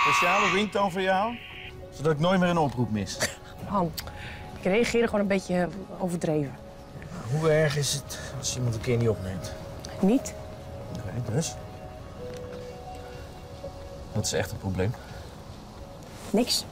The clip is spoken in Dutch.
Speciale ringtone voor jou, zodat ik nooit meer een oproep mis. Han, ik reageerde gewoon een beetje overdreven. Hoe erg is het als iemand een keer niet opneemt? Niet? Oké, dus? Dat is echt een probleem. Niks.